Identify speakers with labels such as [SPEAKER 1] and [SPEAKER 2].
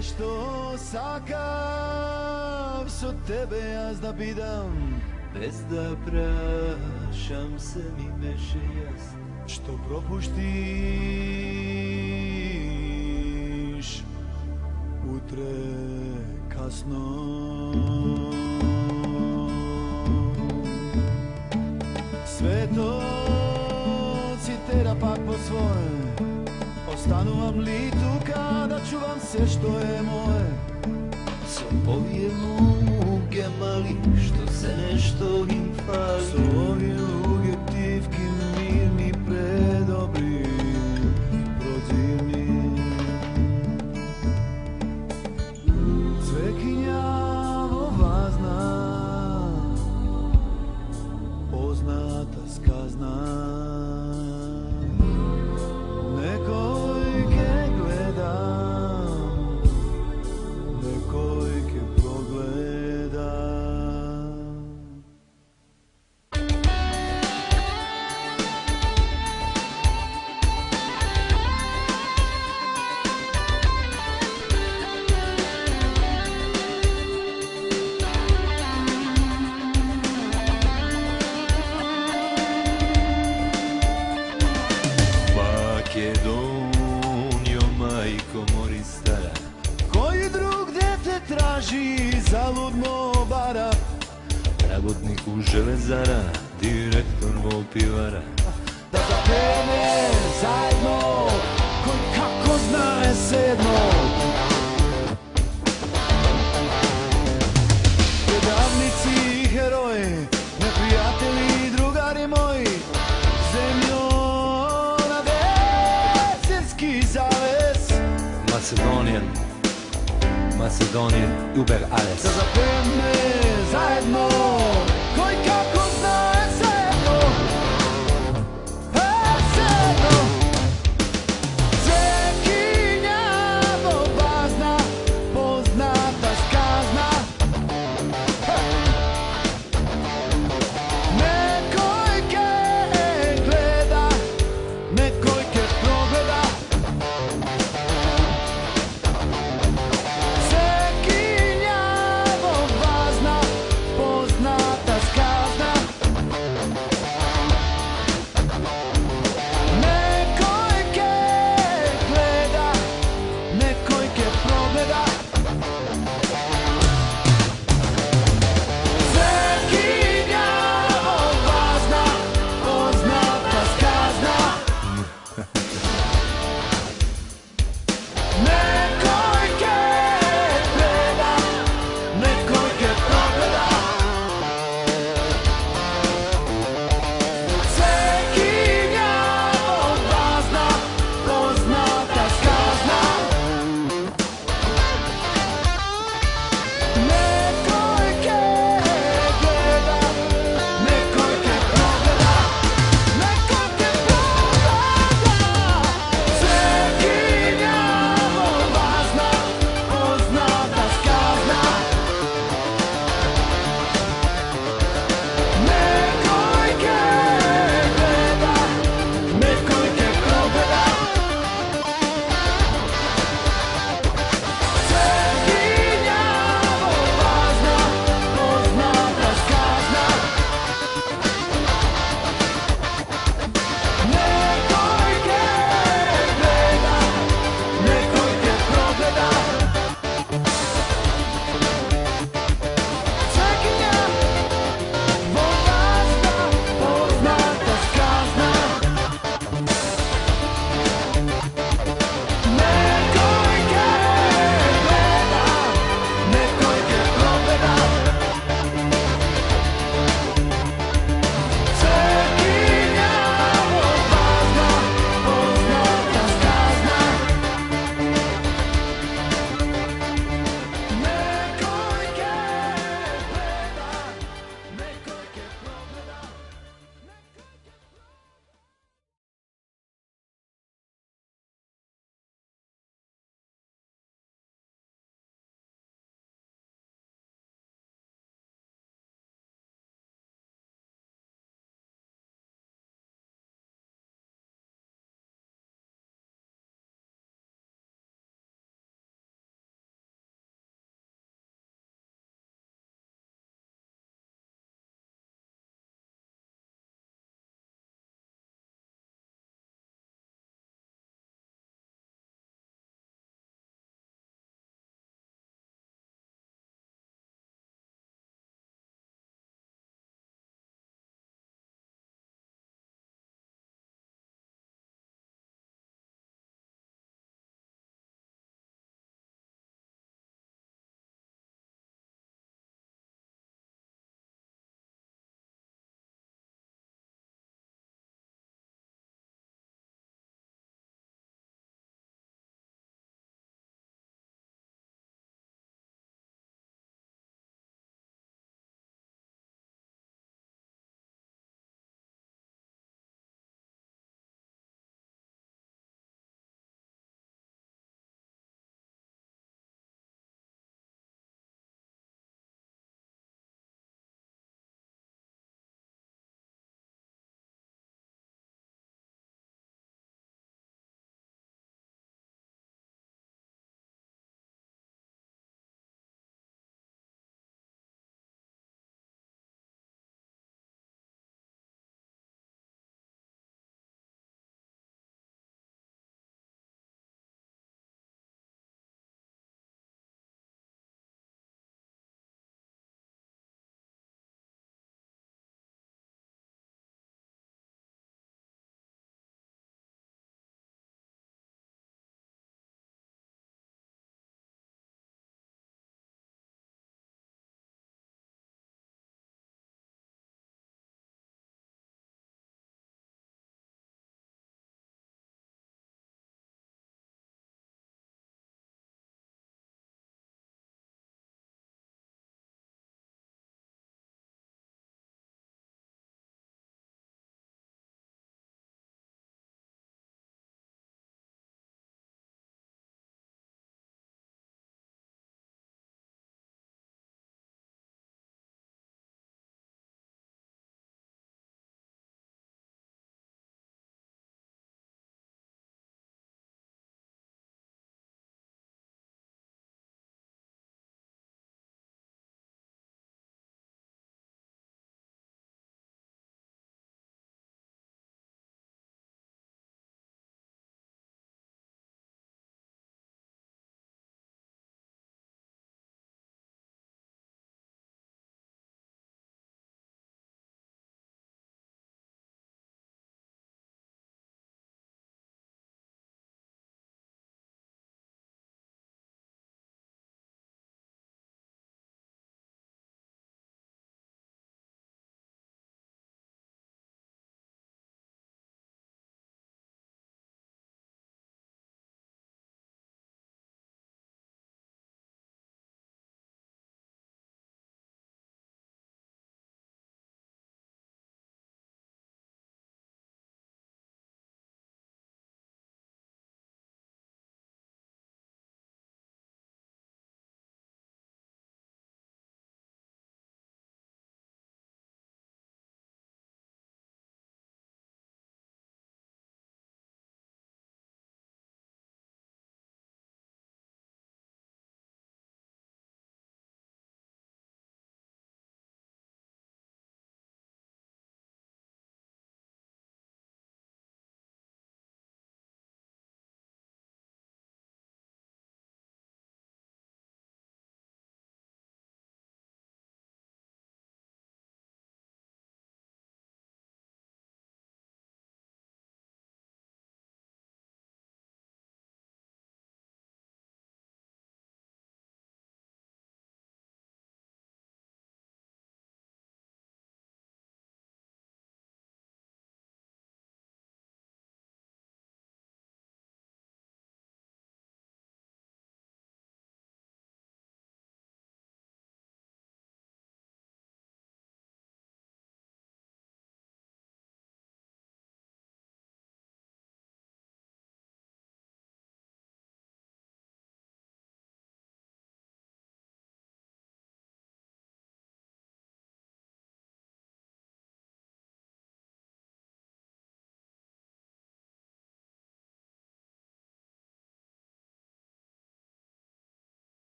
[SPEAKER 1] Što sakav su tebe ja zda bidam Bez da prašam se mi meše jas Što propuštiš Utre kasno? Sve to citera pak po svoje Ostanu vam litu kada ću vam sve što je moje
[SPEAKER 2] Co povije Rabotnik u železara Direktor mog pivara
[SPEAKER 1] Da zapene zajedno Koji kako zna je sedno. Predavnici i heroji Neprijatelji i drugari moji. Zemljo na deserski zaves
[SPEAKER 2] Macedonian Macedonian Uber alles
[SPEAKER 1] Da zapene zajedno